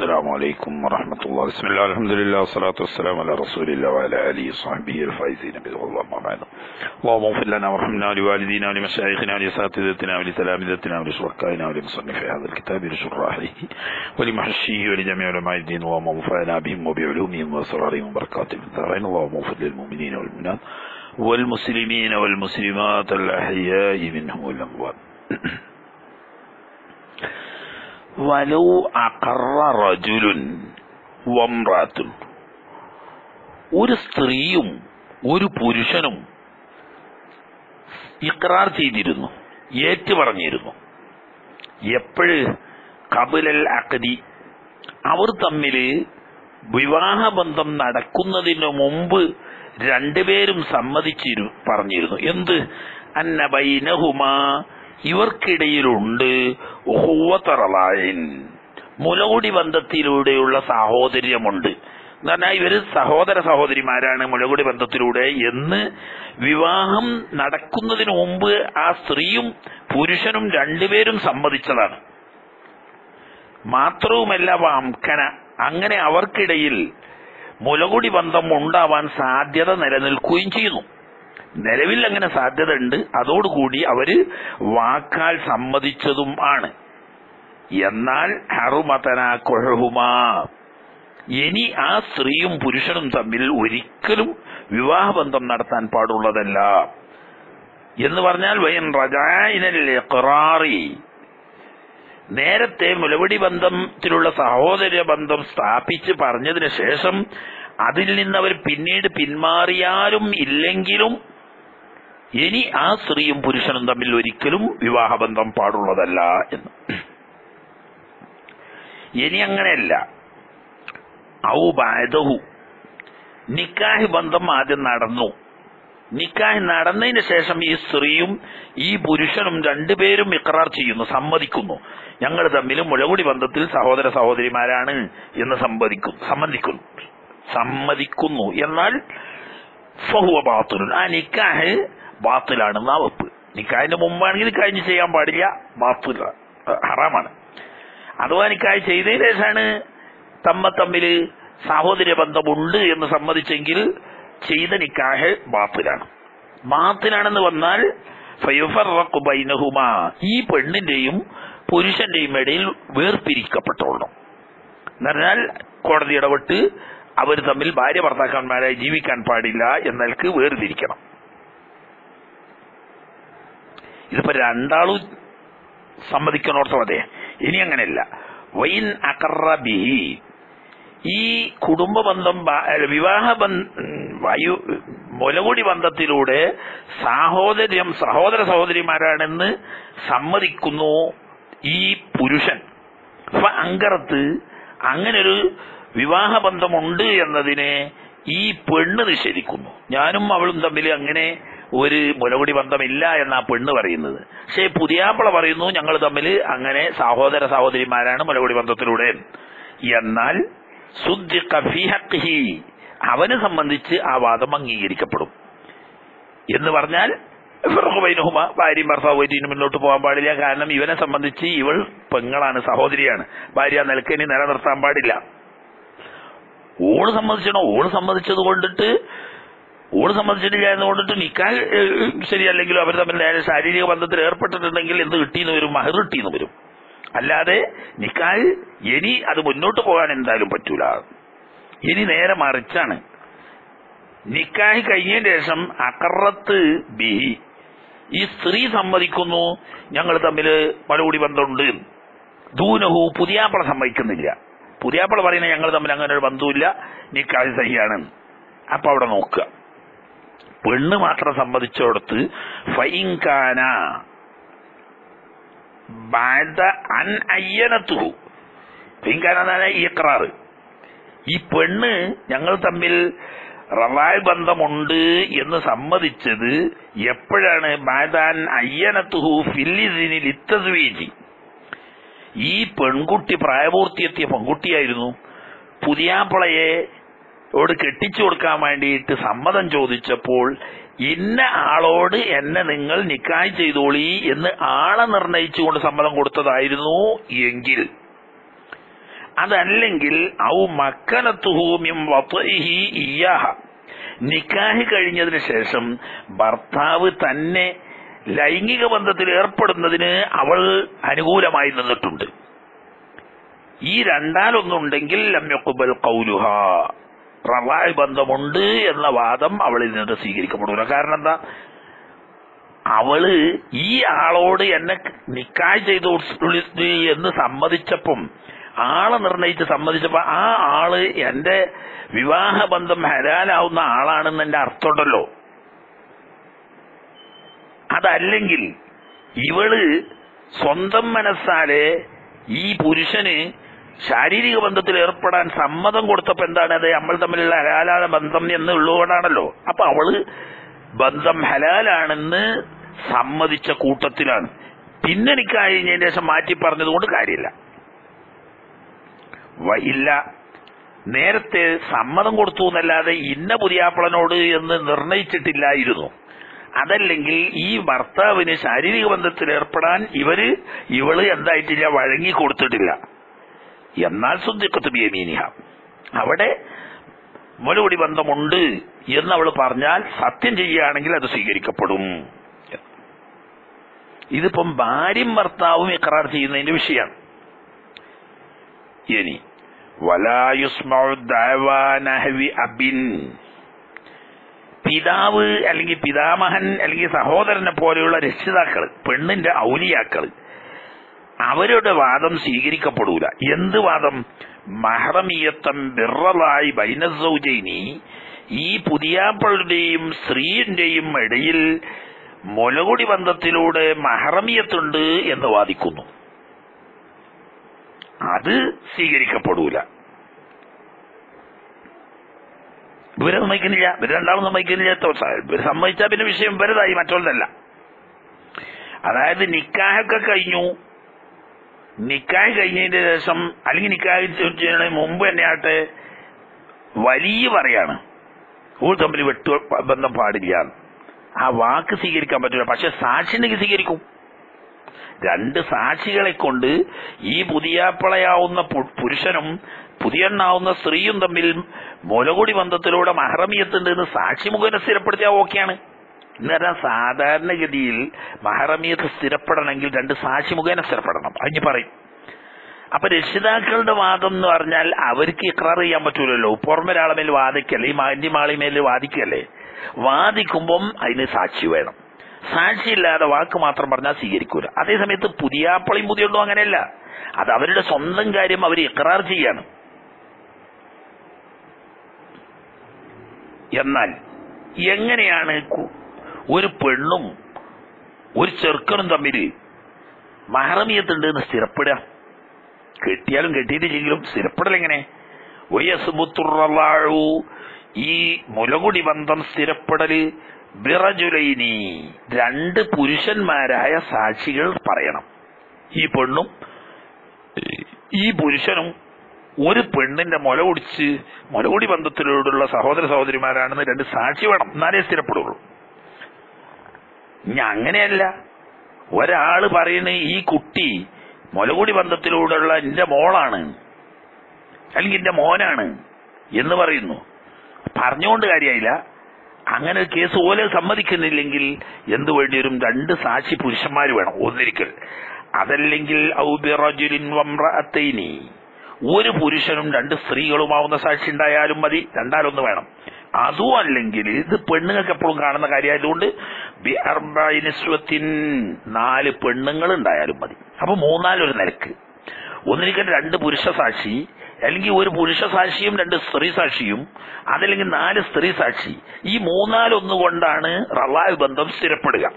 السلام عليكم ورحمة الله. بسم الله الحمد لله والصلاة والسلام على رسول الله وعلى آله وصحبه الفائزين برضا الله ما بعد اللهم اغفر لنا وارحمنا ولوالدينا ولمشايخنا ولأساتذتنا ولتلامذتنا ولشركائنا ولمصنف هذا الكتاب لشراحه ولمحشيه ولجميع علماء الدين. اللهم انفعنا بهم وبعلومهم وأسرارهم وبركاتهم الدارين اللهم اغفر للمؤمنين والمؤمنات والمسلمين والمسلمات الأحياء منهم والأموات. വലവ് അക്കറ റജുലുൻ വമ്രാത്തുൻ ഒരു സ്ത്രീയും ഒരു പുരുഷനും ഇക്രാർ ചെയ്തിരുന്നു ഏറ്റു പറഞ്ഞിരുന്നു എപ്പോഴ് കപിലൽ അക്കതി അവർ തമ്മിൽ വിവാഹബന്ധം നടക്കുന്നതിന് മുമ്പ് രണ്ടുപേരും സമ്മതിച്ചിരു പറഞ്ഞിരുന്നു. എന്ത്? അന്നബൈനഹുമാ ഇവർക്കിടയിലുണ്ട് മുലകുടി ബന്ധത്തിലൂടെയുള്ള സാഹോദര്യമുണ്ട്. എന്ന് പറഞ്ഞാൽ ഇവർ സഹോദര സഹോദരിമാരാണ് മുലകുടി ബന്ധത്തിലൂടെ എന്ന് വിവാഹം നടക്കുന്നതിന് മുമ്പ് ആ സ്ത്രീയും പുരുഷനും രണ്ടുപേരും സമ്മതിച്ചതാണ്. മാത്രവുമല്ല വാംകന അങ്ങനെ അവർക്കിടയിൽ മുലകുടി ബന്ധം ഉണ്ടാവാൻ സാധ്യത നിലനിൽക്കുകയും ചെയ്യുന്നു. നിലവിൽ അങ്ങനെ സാധ്യത ഉണ്ട് അതോടുകൂടി അവർ വാക്കാൽ സമ്മതിച്ചതും ആണ്. എന്നാൽ ഹറുമതനാ കൊഴഹുമാ. ഇനി ആ സ്ത്രീയും പുരുഷനും തമ്മിൽ ഒരിക്കലും വിവാഹബന്ധം നടത്താൻ പാടുള്ളതല്ല. എന്ന് പറഞ്ഞാൽ വയൻ റജായിനറാറി നേരത്തെ മുലവടി ബന്ധത്തിലുള്ള സഹോദര ബന്ധം സ്ഥാപിച്ച് പറഞ്ഞതിന് ശേഷം അതിൽ നിന്ന് അവർ പിന്നീട് പിന്മാറിയാലും ഇല്ലെങ്കിലും ഇനി ആ സ്ത്രീയും പുരുഷനും തമ്മിൽ ഒരിക്കലും വിവാഹബന്ധം പാടുള്ളതല്ല എന്ന്. ഇനി അങ്ങനെയല്ല. ഔ ബാധഹു നിക്കാഹ് ബന്ധം ആദ്യം നടന്നു. നിക്കാഹ് നടന്നതിന് ശേഷം ഈ സ്ത്രീയും ഈ പുരുഷനും രണ്ടുപേരും ഇക്രാർ ചെയ്യുന്നു സമ്മതിക്കുന്നു. ഞങ്ങൾ തമ്മിൽ മുഴകുടി ബന്ധത്തിൽ സഹോദര സഹോദരിമാരാണ് എന്ന് സമ്മതിക്കും സമ്മതിക്കുന്നു സമ്മതിക്കുന്നു. എന്നാൽ ഫഹുവ ആ നിക്കാഹ് ബാത്തിലാണെന്ന് ആ വെപ്പ്. നിക്കാഹിന്റെ മുമ്പാണെങ്കിൽ കഴിഞ്ഞ് ചെയ്യാൻ പാടില്ല. ബാത്തില ഹറാമാണ്. അഥവാ നിക്കായ് ചെയ്തതിന് ശേഷമാണ് തമ്മ തമ്മിൽ സാഹോദര്യ ബന്ധമുണ്ട് എന്ന് സമ്മതിച്ചെങ്കിൽ ചെയ്ത നിക്കാഹ് ബാത്തിലാണ്. ബാത്തിലാണെന്ന് വന്നാൽ ഈ പെണ്ണിന്റെയും പുരുഷന്റെയും ഇടയിൽ വേർപിരിക്കപ്പെട്ടോളണം. എന്ന് പറഞ്ഞാൽ കോടതി ഇടപെട്ട് അവർ തമ്മിൽ ഭാര്യ ഭർത്താക്കന്മാരായി ജീവിക്കാൻ പാടില്ല എന്നൽക്ക് വേർതിരിക്കണം. ഇതിപ്പോ രണ്ടാളും സമ്മതിക്കണോർത്തം അതെ. ഇനി അങ്ങനെയല്ല. വൈൻ അക്കറബിഹി ഈ കുടുംബ ബന്ധം വിവാഹ വായു മുലകുടി ബന്ധത്തിലൂടെ സാഹോദര്യം സഹോദര സഹോദരിമാരാണെന്ന് സമ്മതിക്കുന്നു ഈ പുരുഷൻ. അപ്പൊ അങ്കറത്ത് അങ്ങനൊരു വിവാഹബന്ധമുണ്ട് എന്നതിനെ ഈ പെണ്ണ് നിഷേധിക്കുന്നു. ഞാനും അവളും തമ്മിൽ അങ്ങനെ ഒരു മുലകുടി ബന്ധമില്ല എന്ന ആ പെണ്ണ് പറയുന്നത്. പക്ഷേ പുതിയാപ്പള പറയുന്നു ഞങ്ങൾ തമ്മിൽ അങ്ങനെ സഹോദര സഹോദരിമാരാണ് മുലകുടി ബന്ധത്തിലൂടെ. എന്നാൽ അവനെ സംബന്ധിച്ച് ആ വാദം അംഗീകരിക്കപ്പെടും. എന്ന് പറഞ്ഞാൽ ബൈനഹുമ ഭാര്യയും ഭർത്താവ് മുന്നോട്ട് പോകാൻ പാടില്ല. കാരണം ഇവനെ സംബന്ധിച്ച് ഇവൾ പെങ്ങളാണ് സഹോദരിയാണ്. ഭാര്യ നിലക്കനി നിലനിർത്താൻ പാടില്ല. ഓൾ സമ്മതിച്ചണോ? ഓൾ സമ്മതിച്ചത് കൊണ്ടിട്ട് ഓൾ സമ്മതിച്ചിട്ടില്ല എന്ന് കൊണ്ടിട്ട് നിക്കാൻ ശരിയല്ലെങ്കിലും അവർ തമ്മിൽ നേരെ ശാരീരിക ബന്ധത്തിൽ ഏർപ്പെട്ടിട്ടുണ്ടെങ്കിൽ എന്ത് കിട്ടിയെന്ന് വരും? മഹർ കിട്ടിയെന്ന് വരും. അല്ലാതെ നിക്കാൽ ഇനി അത് മുന്നോട്ട് പോകാൻ എന്തായാലും പറ്റൂല. ഇനി നേരെ മറിച്ചാണ്. നിക്കാഹ് കഴിഞ്ഞതിന് ശേഷം അക്കറത്ത് ബിഹി. ഈ സ്ത്രീ സമ്മതിക്കുന്നു ഞങ്ങൾ തമ്മിൽ മലകൂടി ബന്ധമുണ്ട്. ദൂനഹു പുതിയാപ്പള സമ്മതിക്കുന്നില്ല. പുതിയാപ്പള പറയുന്ന ഞങ്ങൾ തമ്മിൽ അങ്ങനെ ഒരു ബന്ധമില്ല നിക്കാഹ് സഹിയാണ്. അപ്പൊ അവിടെ നോക്കുക. പെണ്ണ് മാത്രം സമ്മതിച്ചോടത്ത് ഫൈൻകാന അൻ ഫൈൻകാന ഇക്രാറ് ഈ പെണ്ണ് ഞങ്ങൾ തമ്മിൽ റവായ് ബന്ധമുണ്ട് എന്ന് സമ്മതിച്ചത് എപ്പോഴാണ്? ബാദാൻ അയ്യനത്തുഹു ഫില്ലിദിനിൽ ലിത്തസ്വീജി. ഈ പെൺകുട്ടി പ്രായപൂർത്തിയെത്തിയ പെൺകുട്ടിയായിരുന്നു. പുതിയാപ്പിളയെ ോട് കെട്ടിച്ചു കൊടുക്കാൻ വേണ്ടിയിട്ട് സമ്മതം ചോദിച്ചപ്പോൾ ഇന്ന ആളോട് എന്നെ നിങ്ങൾ നിക്കായ് ചെയ്തോളി എന്ന് ആളെ നിർണയിച്ചുകൊണ്ട് സമ്മതം കൊടുത്തതായിരുന്നു എങ്കിൽ. അതല്ലെങ്കിൽ ഔ മക്കനത്തുഹൂമ്യം ഇയാഹ നിക്കാഹ് കഴിഞ്ഞതിന് ശേഷം ഭർത്താവ് തന്നെ ലൈംഗിക ബന്ധത്തിൽ ഏർപ്പെടുന്നതിന് അവൾ അനുകൂലമായി നിന്നിട്ടുണ്ട്. ഈ രണ്ടാലൊന്നുണ്ടെങ്കിൽ ലമ്യക്കുബൽ കൗലുഹ റവായ് ബന്ധമുണ്ട് എന്ന വാദം അവളിൽ നിന്ന് സ്വീകരിക്കപ്പെടില്ല കാരണം എന്താ അവൾ ഈ ആളോട് എന്നെ നിക്കായ് ചെയ്തു എന്ന് സമ്മതിച്ചപ്പം ആളെ നിർണയിച്ച് സമ്മതിച്ചപ്പോ ആ ആൾ എന്റെ വിവാഹബന്ധം ഹരാനാവുന്ന ആളാണെന്ന് എന്റെ അർത്ഥമുണ്ടല്ലോ. അതല്ലെങ്കിൽ ഇവൾ സ്വന്തം മനസ്സാലെ ഈ പുരുഷന് ശാരീരിക ബന്ധത്തിൽ ഏർപ്പെടാൻ സമ്മതം കൊടുത്തപ്പോ എന്താണ് അത്? നമ്മൾ തമ്മിലുള്ള ഹലാല ബന്ധം എന്ന് ഉള്ളതുകൊണ്ടാണല്ലോ. അപ്പൊ അവൾ ബന്ധം ഹലാലാണെന്ന് സമ്മതിച്ച കൂട്ടത്തിലാണ്. പിന്നെ എനിക്ക് കഴിഞ്ഞതിന് ശേഷം മാറ്റി പറഞ്ഞതുകൊണ്ട് കാര്യമില്ല. ഇല്ല. നേരത്തെ സമ്മതം കൊടുത്തു എന്നല്ലാതെ ഇന്ന പുതിയാപ്പളനോട് എന്ന് നിർണയിച്ചിട്ടില്ലായിരുന്നു. അതല്ലെങ്കിൽ ഈ ഭർത്താവിന് ശാരീരിക ബന്ധത്തിൽ ഏർപ്പെടാൻ ഇവർ ഇവൾ എന്തായിട്ടില്ല വഴങ്ങി കൊടുത്തിട്ടില്ല. എന്നാൽ സുദ്ദിഖത്ത് ബിയമീനിഹ അവിടെ മുലകുടി ബന്ധമുണ്ട് എന്ന് അവൾ പറഞ്ഞാൽ സത്യം ചെയ്യുകയാണെങ്കിൽ അത് സ്വീകരിക്കപ്പെടും. ഇതിപ്പം ഭാര്യയും ഭർത്താവും ഇക്കറാർ ചെയ്യുന്നതിന്റെ വിഷയമാണ്. ഇനി അബിൻ. പിതാവ് അല്ലെങ്കിൽ പിതാമഹൻ അല്ലെങ്കിൽ സഹോദരനെ പോലെയുള്ള രക്ഷിതാക്കൾ പെണ്ണിന്റെ ഔലിയാക്കൾ അവരുടെ വാദം സ്വീകരിക്കപ്പെടൂല. എന്ത് വാദം? മഹറമിയത്തം ബിറലായി ബൈനസൗജൈനി ഈ പുതിയാപ്പളുടെയും സ്ത്രീയുടെയും ഇടയിൽ മുലകുടി ബന്ധത്തിലൂടെ മഹറമിയത്തുണ്ട് എന്ന് വാദിക്കുന്നു. അത് സ്വീകരിക്കപ്പെടൂല. ഇവരെ സമ്മതിക്കുന്നില്ല. ഇവർ രണ്ടാളും സമ്മതിക്കുന്നില്ല. ഇവർ സമ്മതിച്ചാൽ പിന്നെ വിഷയം വലുതായി മറ്റൊന്നല്ല. അതായത് നിക്കാഹൊക്കെ കഴിഞ്ഞു. നിക്കാഹ് കഴിഞ്ഞതിന്റെ ശേഷം അല്ലെങ്കിൽ നിക്കായ് മുമ്പ് തന്നെ ആട്ടെ വലിയ പറയാണ്. ഊർ തമ്മിൽ വെട്ടു ബന്ധം പാടില്ല. ആ വാക്ക് സ്വീകരിക്കാൻ പറ്റില്ല. പക്ഷെ സാക്ഷിണ്ടെങ്കിൽ സ്വീകരിക്കും. രണ്ട് സാക്ഷികളെ കൊണ്ട് ഈ പുതിയാപ്പളയാവുന്ന പുരുഷനും പുതിയെണ്ണാവുന്ന സ്ത്രീയും തമ്മിൽ മുലകുടി ബന്ധത്തിലൂടെ മഹറമിയത്തുണ്ട് എന്ന് സാക്ഷി മുഖേന സ്ഥിരപ്പെടുത്തിയാൽ ഓക്കെയാണ്. എന്നുപറഞ്ഞാൽ സാധാരണഗതിയിൽ മഹറമിയത്ത് സ്ഥിരപ്പെടണമെങ്കിൽ രണ്ട് സാക്ഷി മുഖേന സ്ഥിരപ്പെടണം അതിന് പറയും. അപ്പൊ രക്ഷിതാക്കളുടെ വാദം എന്ന് പറഞ്ഞാൽ അവർക്ക് ഇക്രാർ ചെയ്യാൻ പറ്റൂലല്ലോ. പുറമെ ഒരാളെ മേൽ വാദിക്കല്ലേ? ഈ മാന്യമാളി മേൽ വാദിക്കല്ലേ? വാദിക്കുമ്പം അതിന് സാക്ഷി വേണം. സാക്ഷിയില്ലാതെ വാക്ക് മാത്രം പറഞ്ഞാൽ സ്വീകരിക്കൂല. അതേസമയത്ത് പുതിയാപ്പളിയും പുതിയുണ്ടോ അങ്ങനെയല്ല. അത് അവരുടെ സ്വന്തം കാര്യം അവർ ഇക്രാർ ചെയ്യാണ്. എന്നാൽ എങ്ങനെയാണ് ഒരു പെണ്ണും ഒരു ചെറുക്കനും തമ്മിൽ മഹറമിയത്തുണ്ട് എന്ന് സ്ഥിരപ്പെടുക. കെട്ടിയാലും കെട്ടിയിട്ടില്ലെങ്കിലും സ്ഥിരപ്പെടൽ എങ്ങനെ? ഈ മുലകുടി ബന്ധം സ്ഥിരപ്പെടൽ ബിറജുലൈനി രണ്ട് പുരുഷന്മാരായ സാക്ഷികൾ പറയണം. ഈ പെണ്ണും ഈ പുരുഷനും ഒരു പെണ്ണിന്റെ മുല കുടിച്ച് മുലകുടി ബന്ധത്തിലൂടെയുള്ള സഹോദര സഹോദരിമാരാണെന്ന് രണ്ട് സാക്ഷി വേണം. എന്നാലേ സ്ഥിരപ്പെടുള്ളൂ. ഇനി അങ്ങനെയല്ല. ഒരാൾ പറയുന്നത് ഈ കുട്ടി മുലകുടി ബന്ധത്തിലൂടെയുള്ള എന്റെ മോളാണ്. അല്ലെങ്കിൽ എന്റെ മോനാണ് എന്ന് പറയുന്നു. പറഞ്ഞുകൊണ്ട് കാര്യമായില്ല അങ്ങനെ കേസ് ഓലെ സമ്മതിക്കുന്നില്ലെങ്കിൽ എന്ത് വേണ്ടിവരും രണ്ട് സാക്ഷി പുരുഷന്മാർ വേണം ഒന്നിരിക്കൽ. അതല്ലെങ്കിൽ ഒരു പുരുഷനും രണ്ട് സ്ത്രീകളുമാവുന്ന സാക്ഷി ഉണ്ടായാലും മതി. രണ്ടാലൊന്ന് വേണം. അതും അല്ലെങ്കിൽ ഇത് പെണ്ണുങ്ങൾക്ക് എപ്പോഴും കാണുന്ന കാര്യമായതുകൊണ്ട് നാല് പെണ്ണുങ്ങൾ ഉണ്ടായാലും മതി. അപ്പൊ മൂന്നാലൊരു നിരക്ക് ഒന്നിരിക്കൽ രണ്ട് പുരുഷ സാക്ഷി അല്ലെങ്കിൽ ഒരു പുരുഷ സാക്ഷിയും രണ്ട് സ്ത്രീ സാക്ഷിയും അതല്ലെങ്കിൽ നാല് സ്ത്രീ സാക്ഷി. ഈ മൂന്നാലൊന്നുകൊണ്ടാണ് റവായ് ബന്ധം സ്ഥിരപ്പെടുക.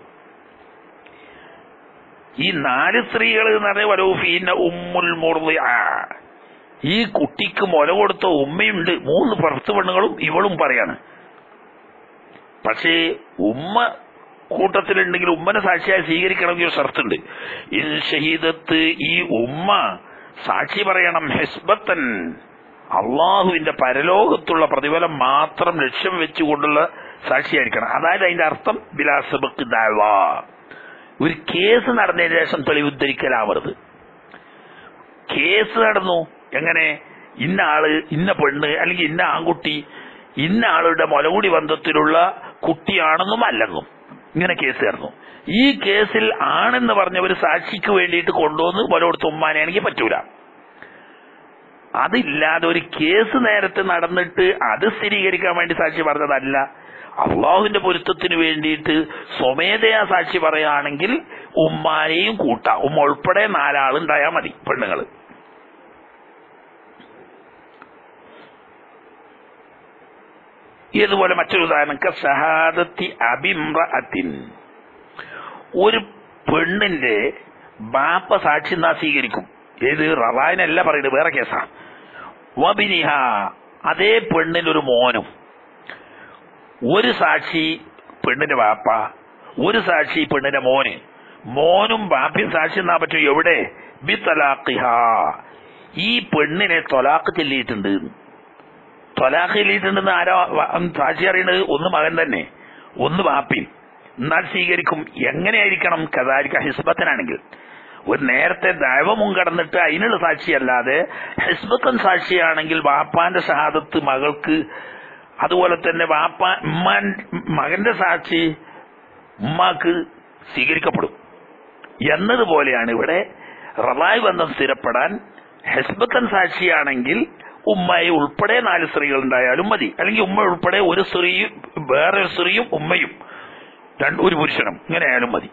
ഈ നാല് സ്ത്രീകൾ എന്ന് പറഞ്ഞ വലൂഫീന ഉമ്മുൽ മുർദിഅ ഈ കുട്ടിക്ക് മുല കൊടുത്ത ഉമ്മയുണ്ട്. മൂന്ന് പുറത്ത് പെണ്ണുങ്ങളും ഇവളും പറയാണ്. പക്ഷേ ഉമ്മ കൂട്ടത്തിലുണ്ടെങ്കിൽ ഉമ്മനെ സാക്ഷിയായി സ്വീകരിക്കണമെങ്കിൽ ഒരു ഷർത്തുണ്ട്. ഇൻ ഷഹീദത്ത് ഈ ഉമ്മ സാക്ഷി പറയണം ഹെസ്ബത്തൻ. അള്ളാഹുവിന്റെ പരലോകത്തുള്ള പ്രതിഫലം മാത്രം ലക്ഷ്യം വെച്ചുകൊണ്ടുള്ള സാക്ഷിയായിരിക്കണം. അതായത് അതിന്റെ അർത്ഥം ബിലാസബക്ക് ദാവ. ഒരു കേസ് നടന്നതിന് ശേഷം തെളിവുദ്ധരിക്കലാവരുത്. കേസ് നടന്നു. എങ്ങനെ? ഇന്ന ആൾ ഇന്ന പെണ്ണ് അല്ലെങ്കിൽ ഇന്ന ആൺകുട്ടി ഇന്ന ആളുടെ മുലകൂടി ബന്ധത്തിലുള്ള കുട്ടിയാണെന്നും അല്ലെന്നും ഇങ്ങനെ കേസ് ചേർന്നു ഈ കേസിൽ ആണെന്ന് പറഞ്ഞ ഒരു സാക്ഷിക്ക് വേണ്ടിയിട്ട് കൊണ്ടുവന്ന് മുല കൊടുത്ത് ഉമ്മാനെയാണെങ്കിൽ പറ്റൂല. അതില്ലാതെ ഒരു കേസ് നേരത്തെ നടന്നിട്ട് അത് സ്ഥിരീകരിക്കാൻ വേണ്ടി സാക്ഷി പറഞ്ഞതല്ല. അള്ളാഹുവിന്റെ പൊരുത്തത്തിന് വേണ്ടിയിട്ട് സ്വമേധയാ സാക്ഷി പറയുകയാണെങ്കിൽ ഉമ്മാനെയും കൂട്ടാം. ഉമ്മ ഉൾപ്പെടെ നാലാളുണ്ടായാൽ മതി പെണ്ണുങ്ങൾ. ഇതുപോലെ മറ്റൊരു ഉദാഹരണം? സഹാദത്തി അബിംറഅത്തിൻ. ഒരു പെണ്ണിന്റെ ബാപ്പ സാക്ഷി സ്വീകരിക്കും. ഏത്? റവായനല്ല പറയുന്നത് വേറെ കേസാ. വബിനിഹ അതേ പെണ്ണിന്റെ ഒരു മോനും. ഒരു സാക്ഷി പെണ്ണിന്റെ ബാപ്പ ഒരു സാക്ഷി പെണ്ണിന്റെ മോന്. മോനും ബാപ്പയും സാക്ഷി എന്നാ പറ്റും. എവിടെ? ബി തലാഖിഹ ഈ പെണ്ണിനെ തൊലാഖ് ചെല്ലിയിട്ടുണ്ട്. തൊലാഖ് എഴുതിയിട്ടുണ്ടെന്ന് ആരോ സാക്ഷി അറിയുന്നത് ഒന്ന് മകൻ തന്നെ ഒന്ന് വാപ്പി എന്നാൽ സ്വീകരിക്കും. എങ്ങനെയായിരിക്കണം കഥാരിക്ക ഹിസ്ബത്തിനാണെങ്കിൽ? ഒരു നേരത്തെ ദൈവമും കടന്നിട്ട് അതിനുള്ള സാക്ഷിയല്ലാതെ ഹിസ്ബത്തൻ സാക്ഷിയാണെങ്കിൽ വാപ്പാന്റെ ഷഹാദത്ത് മകൾക്ക് അതുപോലെ തന്നെ വാപ്പ ഉമ്മാൻ മകന്റെ സാക്ഷി ഉമ്മാക്ക് സ്വീകരിക്കപ്പെടും. എന്നതുപോലെയാണ് ഇവിടെ റലായ് ബന്ധം സ്ഥിരപ്പെടാൻ ഹെസ്ബത്തൻ സാക്ഷിയാണെങ്കിൽ ഉമ്മയെ ഉൾപ്പെടെ നാല് സ്ത്രീകൾ ഉണ്ടായാലും മതി. അല്ലെങ്കിൽ ഉമ്മ ഉൾപ്പെടെ ഒരു സ്ത്രീയും വേറെ ഒരു സ്ത്രീയും ഉമ്മയും. രണ്ട് ഒരു പുരുഷനും. ഇങ്ങനെ ആയാലും മതി.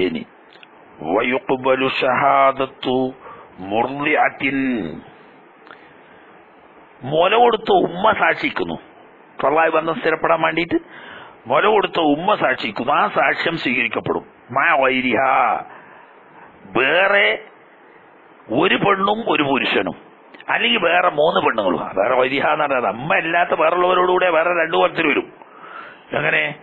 ഇനി വയുക്കുബലു ഷഹാദത്തു മുർലിഅത്തിൻ. മുല കൊടുത്ത ഉമ്മ സാക്ഷിക്കുന്നു. പ്രളയ ബന്ധം സ്ഥിരപ്പെടാൻ വേണ്ടിയിട്ട് മുല കൊടുത്ത ഉമ്മ സാക്ഷിക്കുന്നു. ആ സാക്ഷ്യം സ്വീകരിക്കപ്പെടും. മാ വൈരിഹ. വേറെ ഒരു പെണ്ണും ഒരു പുരുഷനും. അല്ലെങ്കിൽ വേറെ മൂന്ന് പെണ്ണുങ്ങളും. വേറെ വൈരിഹ എന്ന് അമ്മ ഇല്ലാത്ത വേറുള്ളവരോടുകൂടെ വേറെ രണ്ടു കൊലത്തിൽ വരും. എങ്ങനെ?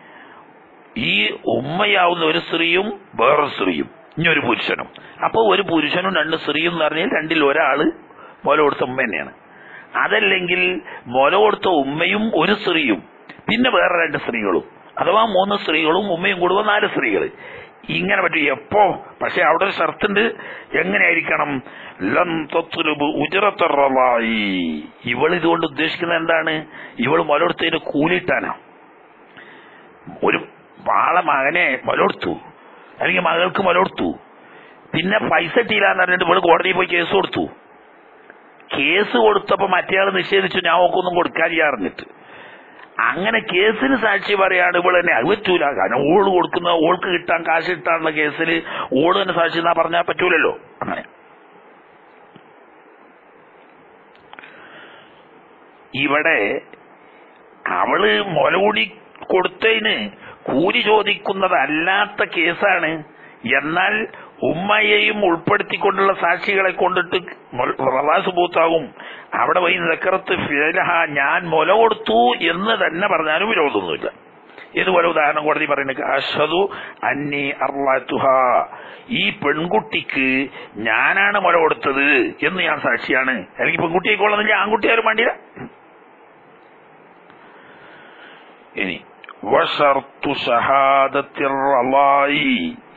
ഈ ഉമ്മയാവുന്ന ഒരു സ്ത്രീയും വേറൊരു സ്ത്രീയും. ഇനി ഒരു പുരുഷനും. അപ്പൊ ഒരു പുരുഷനും രണ്ട് സ്ത്രീയും എന്ന് പറഞ്ഞാൽ രണ്ടിൽ ഒരാൾ മുല കൊടുത്ത ഉമ്മ തന്നെയാണ്. അതല്ലെങ്കിൽ മുല കൊടുത്ത ഉമ്മയും ഒരു സ്ത്രീയും. പിന്നെ വേറെ രണ്ട് സ്ത്രീകളും. അഥവാ മൂന്ന് സ്ത്രീകളും ഉമ്മയും കൂടുമ്പോൾ നാല് സ്ത്രീകൾ ഇങ്ങനെ പറ്റും. എപ്പോ? പക്ഷെ അവിടെ ഒരു ഷർത്തുണ്ട്. എങ്ങനെയായിരിക്കണം? ലം തത്ലുബ് ഉജറത്തറായി ഇവൾ ഇതുകൊണ്ട് ഉദ്ദേശിക്കുന്നത് എന്താണ്? ഇവൾ മലോടുത്തതിന് കൂലിട്ടാനാ. ഒരു വാള മകനെ മലോടുത്തു അല്ലെങ്കിൽ മകൾക്ക് മലോടുത്തു പിന്നെ പൈസ ഇട്ടില്ലാന്ന് പറഞ്ഞിട്ട് ഇവൾ കോടതിയിൽ പോയി കേസ് കൊടുത്തു. കേസ് കൊടുത്തപ്പോ മറ്റേയാൾ നിഷേധിച്ചു. ഞാൻ ഓക്കൊന്നും ഒന്നും അറിഞ്ഞിട്ട് അങ്ങനെ കേസിന് സാക്ഷി പറയാണ് ഇവിടെ തന്നെ. അത് പറ്റൂല. കാരണം ഓൾ കൊടുക്കുന്ന ഓൾക്ക് കിട്ടാൻ കാശ് കിട്ടാനുള്ള കേസിൽ ഓൾ തന്നെ സാക്ഷി എന്നാ പറഞ്ഞാൽ പറ്റൂലല്ലോ. അങ്ങനെ. ഇവിടെ അവൾ മുലകൂടി കൊടുത്തതിന് കൂലി ചോദിക്കുന്നതല്ലാത്ത കേസാണ്. എന്നാൽ ഉമ്മയെയും ഉൾപ്പെടുത്തിക്കൊണ്ടുള്ള സാക്ഷികളെ കൊണ്ടിട്ട് പ്രവാസുഭൂത്താകും അവിടെ പോയി നക്കറത്ത് ഫിലഹ ഞാൻ മുല കൊടുത്തു എന്ന് തന്നെ പറഞ്ഞാലും വിരോധമൊന്നുമില്ല. ഇതുപോലെ ഉദാഹരണം കോടതി പറയുന്നത് അഷദു അന്നി അർലാത്തുഹ. ഈ പെൺകുട്ടിക്ക് ഞാനാണ് മുല കൊടുത്തത് എന്ന് ഞാൻ സാക്ഷിയാണ്. അല്ലെങ്കിൽ പെൺകുട്ടിയെ കൊള്ളുന്നില്ല ആൺകുട്ടിയാരും വേണ്ടിയില്ല. ഇനി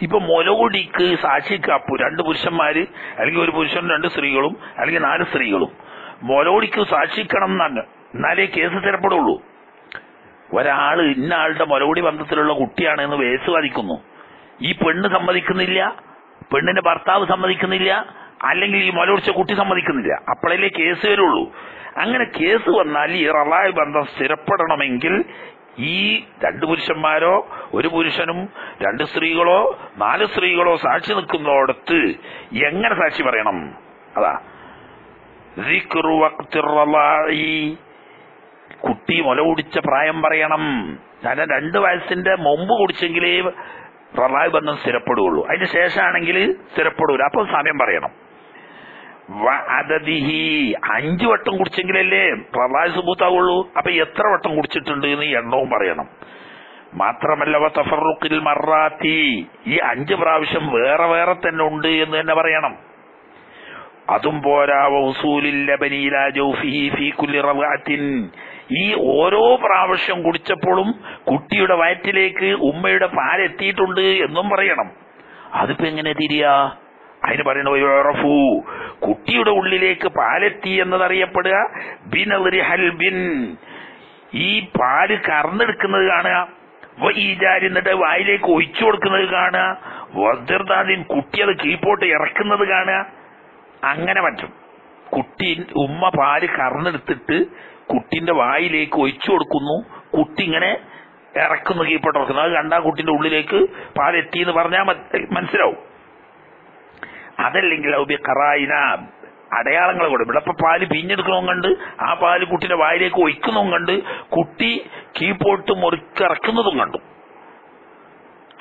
ഇപ്പൊ മുലകുടിക്ക് സാക്ഷിക്കാപ്പു രണ്ട് പുരുഷന്മാര് അല്ലെങ്കിൽ ഒരു പുരുഷനും രണ്ട് സ്ത്രീകളും അല്ലെങ്കിൽ നാല് സ്ത്രീകളും. മുലകുടിക്ക് സാക്ഷിക്കണം എന്നാണ്. എന്നാലേ കേസ് സ്ഥിരപ്പെടുള്ളൂ. ഒരാൾ ഇന്ന ആളുടെ മുലകുടി ബന്ധത്തിലുള്ള കുട്ടിയാണ് എന്ന് വേസ് വാദിക്കുന്നു. ഈ പെണ്ണ് സമ്മതിക്കുന്നില്ല പെണ്ണിന്റെ ഭർത്താവ് സമ്മതിക്കുന്നില്ല അല്ലെങ്കിൽ ഈ മുലകുടിച്ച കുട്ടി സമ്മതിക്കുന്നില്ല. അപ്പോഴല്ലേ കേസ് വരുള്ളൂ. അങ്ങനെ കേസ് വന്നാൽ ഈ റളായ ബന്ധം സ്ഥിരപ്പെടണമെങ്കിൽ ഈ രണ്ട് പുരുഷന്മാരോ ഒരു പുരുഷനും രണ്ട് സ്ത്രീകളോ നാല് സ്ത്രീകളോ സാക്ഷി നിൽക്കുന്നോടത്ത് എങ്ങനെ സാക്ഷി പറയണം? അതാ. കുട്ടി മുല കുടിച്ച പ്രായം പറയണം. ഞാൻ രണ്ട് വയസ്സിന്റെ മുമ്പ് കുടിച്ചെങ്കിലേ റളായ് ബന്ധം സ്ഥിരപ്പെടുകയുള്ളൂ. അതിന് ശേഷമാണെങ്കിൽ സ്ഥിരപ്പെടൂല അപ്പൊ സമയം പറയണം. അതദിഹി അഞ്ചു വട്ടം കുടിച്ചെങ്കിലല്ലേ പ്രളായ സുബൂത്താവുള്ളൂ. അപ്പൊ എത്ര വട്ടം കുടിച്ചിട്ടുണ്ട് എന്ന് എണ്ണവും പറയണം. മാത്രമല്ല വ തഫറുഖിൽ മറാത്തി. ഈ അഞ്ച് പ്രാവശ്യം വേറെ വേറെ തന്നെ ഉണ്ട് എന്ന് തന്നെ പറയണം. അതും പോരാ ഈ ഓരോ പ്രാവശ്യം കുടിച്ചപ്പോഴും കുട്ടിയുടെ വയറ്റിലേക്ക് ഉമ്മയുടെ പാലെത്തിയിട്ടുണ്ട് എന്നും പറയണം. അതിപ്പോ എങ്ങനെ തിരിയാ? അതിന് പറയുന്നു കുട്ടിയുടെ ഉള്ളിലേക്ക് പാലെത്തി എന്നതറിയപ്പെടുക. ബിനറി ഹൽബിൻ ഈ പാൽ കറന്നെടുക്കുന്നത് കാണുക. ഈജാരി എന്നിട്ട് വായിലേക്ക് ഒഴിച്ചു കൊടുക്കുന്നത് കാണുക. വദ്രതാദിൻ കുട്ടി അത് കീഴ്പോട്ട് ഇറക്കുന്നത് കാണുക. അങ്ങനെ പറ്റും. കുട്ടി ഉമ്മ പാൽ കറന്നെടുത്തിട്ട് കുട്ടിന്റെ വായിലേക്ക് ഒഴിച്ചു കൊടുക്കുന്നു. കുട്ടി ഇങ്ങനെ ഇറക്കുന്നു കീഴ്പോട്ട് ഇറക്കുന്നു. അത് കണ്ടാ കുട്ടിന്റെ ഉള്ളിലേക്ക് പാലെത്തി എന്ന് പറഞ്ഞാൽ മനസ്സിലാവും. അതല്ലെങ്കിൽ ഔബി കറായിന അടയാളങ്ങൾ കൊടുക്കും ഇവിടെ ഇപ്പൊ പാൽ പിഞ്ഞെടുക്കണോ കണ്ട് ആ പാൽ കുട്ടിയുടെ വായിലേക്ക് ഒഴിക്കുന്നതും കണ്ട് കുട്ടി കീപോട്ട് മുറിക്കിറക്കുന്നതും കണ്ടു.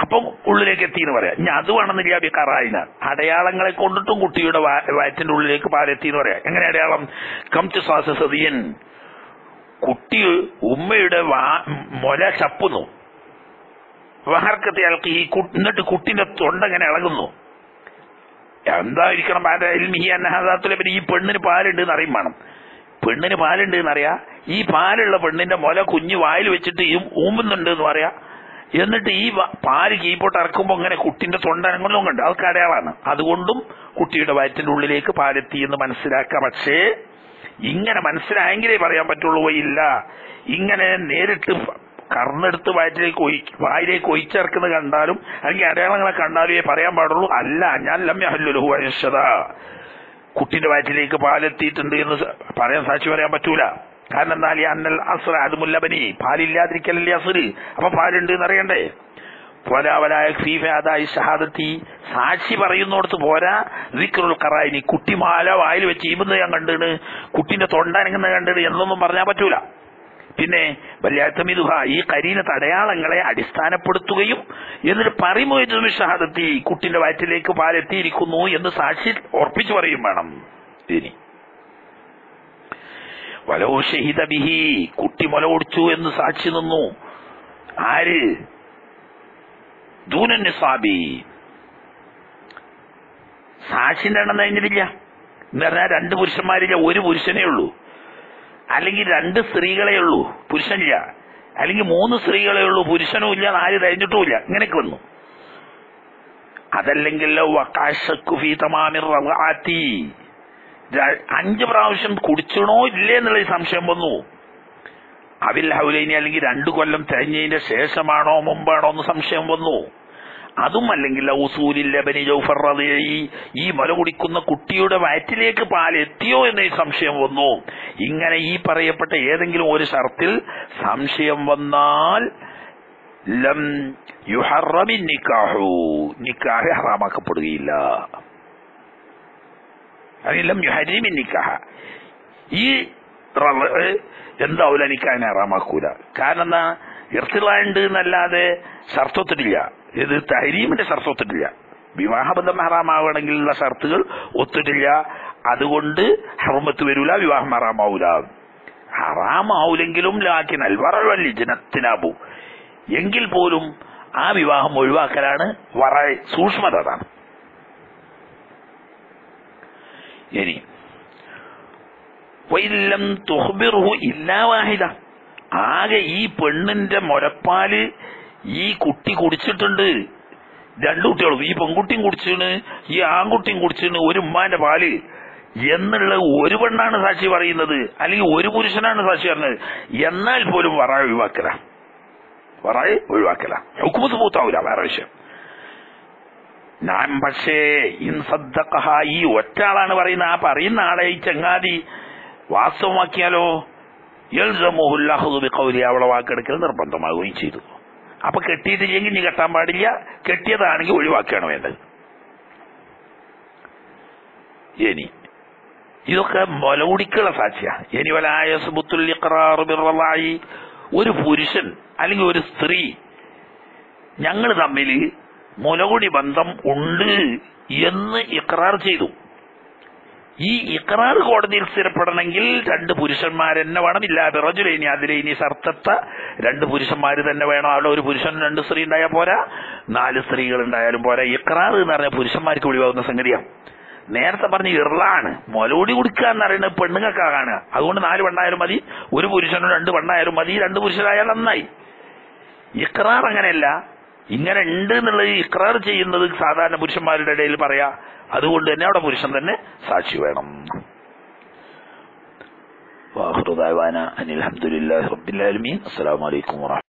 അപ്പം ഉള്ളിലേക്ക് എത്തി എന്ന് പറയാം. ഇനി അത് വേണമെന്നില്ല കറായിന അടയാളങ്ങളെ കൊണ്ടിട്ടും കുട്ടിയുടെ വയറ്റിന്റെ ഉള്ളിലേക്ക് പാലെത്തി എന്ന് പറയാം. എങ്ങനെ അടയാളം? കംചു ശ്വാസസതിയൻ കുട്ടി ഉമ്മയുടെ മൊല ചപ്പുന്നു. വഹർക്കത്തെ അയാൾക്ക് ഈ എന്നിട്ട് കുട്ടിന്റെ തൊണ്ടങ്ങനെ ഇളകുന്നു. എന്തായിരിക്കണം ഈ പെണ്ണിന് പാലുണ്ട് എന്ന് അറിയും വേണം. പെണ്ണിന് പാലുണ്ട് എന്നറിയാ ഈ പാലുള്ള പെണ്ണിന്റെ മുല കുഞ്ഞ് വായിൽ വെച്ചിട്ട് ഊമ്പുന്നുണ്ട് എന്ന് പറയാ? എന്നിട്ട് ഈ പാൽ കീപ്പോട്ട് ഇറക്കുമ്പോ അങ്ങനെ കുട്ടിന്റെ തൊണ്ടനങ്ങളും കണ്ട്. അതൊക്കെ അടയാളാണ് അതുകൊണ്ടും കുട്ടിയുടെ വയറ്റിന്റെ ഉള്ളിലേക്ക് പാലെത്തി എന്ന് മനസ്സിലാക്കാം. പക്ഷേ ഇങ്ങനെ മനസ്സിലായെങ്കിലേ പറയാൻ പറ്റുള്ളൂ ഇല്ല. ഇങ്ങനെ നേരിട്ട് കർന്നെടുത്ത് വയറ്റിലേക്ക് ഒഴി വായിലേക്ക് ഒഴിച്ചിറക്കുന്നത് കണ്ടാലും അല്ലെങ്കിൽ അടയാളങ്ങളെ കണ്ടാലും പറയാൻ പാടുള്ളൂ. അല്ല ഞാൻ ലമ്യഹല്ലുലഹു അനുശ്വത കുട്ടിന്റെ വയറ്റിലേക്ക് പാലെത്തിയിട്ടുണ്ട് എന്ന് പറയാൻ സാക്ഷി പറയാൻ പറ്റൂല. കാരണം എന്നാൽ ഈ അന്നൽ അസുറ അത് മുല്ലബനി പാലില്ലാതിരിക്കലല്ലേ അസുര്. അപ്പൊ പാലുണ്ട് എന്നറിയണ്ടേ? പോരാവലായ ഫീഫാദായി ഷഹാദത്തി. സാക്ഷി പറയുന്നോടത്ത് പോരാ. ദിക്റുൽ കറായിനി കുട്ടി മാല വായിൽ വെച്ച് ഈമ്പുന്നത് ഞാൻ കണ്ടിട്ട് കുട്ടിന്റെ തൊണ്ടനങ്ങുന്നത് കണ്ടിട്ട് എന്നൊന്നും പറഞ്ഞാൽ പറ്റൂല. പിന്നെ വല്യാത്തമിതുഹ ഈ കരീന തടയാളങ്ങളെ അടിസ്ഥാനപ്പെടുത്തുകയും എന്നിട്ട് പറയുമോ ഷഹാദത്തി കുട്ടിന്റെ വയറ്റിലേക്ക് പാലെത്തിയിരിക്കുന്നു എന്ന് സാക്ഷി ഉറപ്പിച്ചു പറയും വേണം. ഇനി. വലോ ഷഹിദ ബിഹി കുട്ടി മുല ഓടിച്ചു എന്ന് സാക്ഷി നിന്നു. ആര്? ദൂനൻ നിസാബി. സാക്ഷിന്റെ എണ്ണം കഴിഞ്ഞിട്ടില്ല എന്ന് പറഞ്ഞാൽ രണ്ട് പുരുഷന്മാരില്ല ഒരു പുരുഷനേ ഉള്ളൂ. അല്ലെങ്കിൽ രണ്ട് സ്ത്രീകളെ ഉള്ളൂ പുരുഷനില്ല. അല്ലെങ്കിൽ മൂന്ന് സ്ത്രീകളെ ഉള്ളൂ പുരുഷനും ഇല്ല നാല് കഴിഞ്ഞിട്ടും ഇങ്ങനെയൊക്കെ വന്നു. അതല്ലെങ്കിൽ അഞ്ച് പ്രാവശ്യം കുടിച്ചണോ ഇല്ലേ എന്നുള്ള സംശയം വന്നു. അവിൽ ഹൗലൈനി അല്ലെങ്കിൽ രണ്ടു കൊല്ലം തികഞ്ഞതിന്റെ ശേഷമാണോ മുമ്പാണോ എന്ന് സംശയം വന്നു. അതും അല്ലെങ്കിൽ ഔസൂലിൽ ലബനി ജൗഫർ റദിയി ഈ മുല കുടിക്കുന്ന കുട്ടിയുടെ വയറ്റിലേക്ക് പാൽ എത്തിയോ എന്ന സംശയം വന്നു. ഇങ്ങനെ ഈ പറയപ്പെട്ട ഏതെങ്കിലും ഒരു ഷർത്തിൽ സംശയം വന്നാൽ ലം യുഹറമി നിക്കാഹു. നിക്കാഹ് ഹറാമാക്കപ്പെടുകയില്ല. ലം യുഹരിമി നിക്കാഹ. ഈ എന്താവൂല? നിക്കാഹിനെ ഹറാമാക്കൂല. കാരണം എന്താ? ഇർത്തിളാണ്ട് എന്നല്ലാതെ ഷർത്തൊത്തിട്ടില്ല. ഇത് തഹരീമിന്റെ ഷർത്തൊത്തിട്ടില്ല. വിവാഹബന്ധം ഹറാമാവണമെങ്കിലുള്ള ഷർത്തുകൾ ഒത്തിട്ടില്ല. അതുകൊണ്ട് ഹർമത്ത് വരൂല വിവാഹം ഹറാമാവൂല. ഹറാമാവൂലെങ്കിലും ലാക്കിൻ അൽവറവല്ലി ജനത്തിനാബു. എങ്കിൽ പോലും ആ വിവാഹം ഒഴിവാക്കലാണ് വറ സൂക്ഷ്മത അതാണ്. ഇനി ഇല്ലാ വാഹിദ. ആകെ ഈ പെണ്ണിന്റെ മുലപ്പാൽ ഈ കുട്ടി കുടിച്ചിട്ടുണ്ട്. രണ്ടു കുട്ടികളും. ഈ പെൺകുട്ടിയും കുടിച്ചിണ് ഈ ആൺകുട്ടിയും കുടിച്ചിണ് ഒരു ഉമ്മാന്റെ പാൽ. എന്നുള്ള ഒരു പെണ്ണാണ് സാക്ഷി പറയുന്നത്. അല്ലെങ്കിൽ ഒരു പുരുഷനാണ് സാക്ഷി പറഞ്ഞത്. എന്നാൽ പോലും വറ ഒഴിവാക്കല. വറ ഒഴിവാക്കല. ഹുക്കുമത്ത് പൂത്താവൂല വേറെ വിഷയം. ഞാൻ പക്ഷേ ഇൻസദ്ദക്കഹ ഈ ഒറ്റ ആളാണ് പറയുന്നത്. ആ പറയുന്ന ആളെ ഈ ചങ്ങാതി വാസ്തവമാക്കിയാലോ? യൽസമുഹുല്ലാഹുദ് കൗലി അവളെ വാക്കെടുക്കൽ നിർബന്ധമാവുകയും ചെയ്തു. അപ്പൊ കെട്ടിയിട്ടില്ലെങ്കിൽ നീ കെട്ടാൻ പാടില്ല. കെട്ടിയതാണെങ്കിൽ ഒഴിവാക്കുകയാണ് വേണ്ടത്. ഇനി ഇതൊക്കെ മൊലകുടിക്കുള്ള സാക്ഷിയാണ് ഇനി വലായി ഒരു പുരുഷൻ അല്ലെങ്കിൽ ഒരു സ്ത്രീ ഞങ്ങൾ തമ്മിൽ മുലകുടി ബന്ധം ഉണ്ട് എന്ന് ഇക്രാർ ചെയ്തു. ഈ ഇക്രാർ കോടതിയിൽ സ്ഥിരപ്പെടണമെങ്കിൽ രണ്ട് പുരുഷന്മാർ തന്നെ വേണം ഇല്ല ബിറജുലൈനി അതിലൈനി സർത്തത്ത രണ്ട് പുരുഷന്മാർ തന്നെ വേണം. അവിടെ ഒരു പുരുഷൻ രണ്ട് സ്ത്രീ ഉണ്ടായാൽ പോരാ. നാല് സ്ത്രീകൾ ഉണ്ടായാലും പോരാ. ഇക്രാർ എന്ന് പറഞ്ഞ പുരുഷന്മാർക്ക് ഒഴിവാകുന്ന സംഗതിയാണ് നേരത്തെ പറഞ്ഞ ഇറളാണ് മൊലോടി കൊടുക്കുക എന്ന് പറയുന്നത് പെണ്ണുങ്ങൾക്കാ കാണുക. അതുകൊണ്ട് നാല് പെണ്ണായാലും മതി ഒരു പുരുഷനും രണ്ട് പെണ്ണായാലും മതി രണ്ട് പുരുഷനായാൽ നന്നായി. ഇക്രാർ അങ്ങനെയല്ല. ഇങ്ങനെ ഉണ്ട് എന്നുള്ളത് ഇക്രാർ ചെയ്യുന്നത് സാധാരണ പുരുഷന്മാരുടെ ഇടയിൽ പറയാ. അതുകൊണ്ട് തന്നെ അവിടെ പുരുഷൻ തന്നെ സാക്ഷി വേണം. വാഹൃദായ അനിൽ അഹമ്മദില്ലാ റബ്ബിൽ ആലമീൻ. അസ്സലാമു അലൈക്കും വറഹ്മത്തുള്ളാഹി